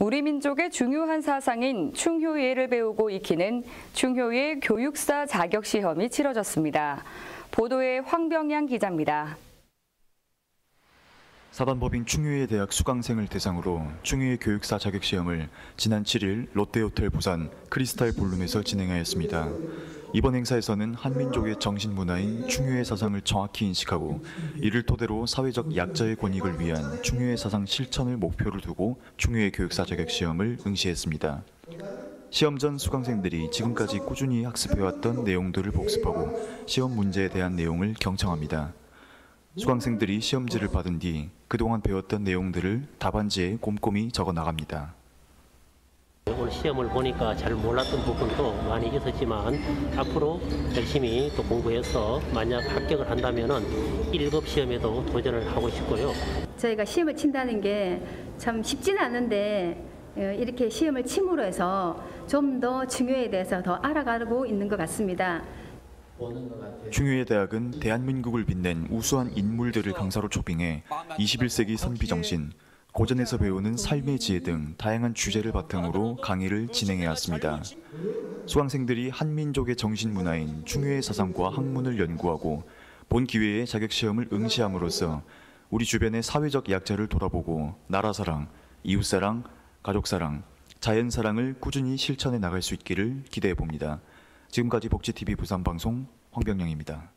우리 민족의 중요한 사상인 충효예를 배우고 익히는 충효예 교육사 자격 시험이 치러졌습니다. 보도에 황병양 기자입니다. 사단법인 충유의 대학 수강생을 대상으로 충유의 교육사 자격 시험을 지난 7일 롯데호텔 부산 크리스탈 볼룸에서 진행하였습니다. 이번 행사에서는 한민족의 정신 문화인 충유의 사상을 정확히 인식하고 이를 토대로 사회적 약자의 권익을 위한 충유의 사상 실천을 목표로 두고 충유의 교육사 자격 시험을 응시했습니다. 시험 전 수강생들이 지금까지 꾸준히 학습해왔던 내용들을 복습하고 시험 문제에 대한 내용을 경청합니다. 수강생들이 시험지를 받은 뒤 그동안 배웠던 내용들을 답안지에 꼼꼼히 적어 나갑니다. 시험을 보니까 잘 몰랐던 부분도 많이 있었지만 앞으로 열심히 또 공부해서 만약 합격을 한다면은 1급 시험에도 도전을 하고 싶고요. 저희가 시험을 친다는 게 참 쉽지는 않은데 어, 이렇게 시험을 침으로 해서 좀 더 중요에 대해서 더 알아가고 있는 것 같습니다. 충유의 대학은 대한민국을 빛낸 우수한 인물들을 강사로 초빙해 21세기 선비 정신, 고전에서 배우는 삶의 지혜 등 다양한 주제를 바탕으로 강의를 진행해 왔습니다. 수강생들이 한민족의 정신 문화인 충유의 사상과 학문을 연구하고 본 기회에 자격 시험을 응시함으로써 우리 주변의 사회적 약자를 돌아보고 나라 사랑, 이웃 사랑, 가족 사랑, 자연 사랑을 꾸준히 실천해 나갈 수 있기를 기대해 봅니다. 지금까지 복지TV 부산 방송 황병영입니다.